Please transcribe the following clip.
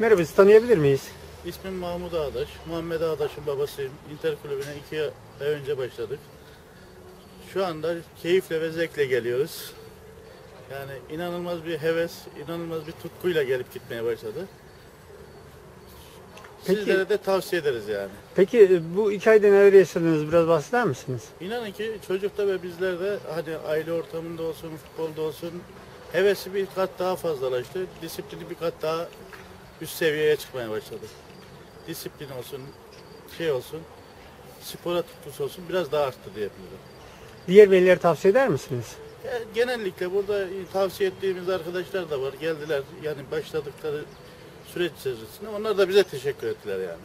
Merhaba, sizi tanıyabilir miyiz? İsmim Mahmut Ağdaş. Muhammed Ağdaş'ın babasıyım. Inter kulübüne iki ay önce başladık. Şu anda keyifle ve zevkle geliyoruz. Yani inanılmaz bir heves, inanılmaz bir tutkuyla gelip gitmeye başladı. Peki- Sizlere de tavsiye ederiz yani. Peki e, bu iki ayda neler yaşadınız biraz bahseder misiniz? İnanın ki çocukta ve bizlerde hani aile ortamında olsun, futbolda olsun hevesi bir kat daha fazlalaştı. Disiplini bir kat daha üst seviyeye çıkmaya başladı. Disiplin olsun, şey olsun, spora tutkusu olsun biraz daha arttı diyebilirim. Diğer velilere tavsiye eder misiniz? Genellikle burada tavsiye ettiğimiz arkadaşlar da var. Geldiler yani başladıkları süreç içerisinde. Onlar da bize teşekkür ettiler yani.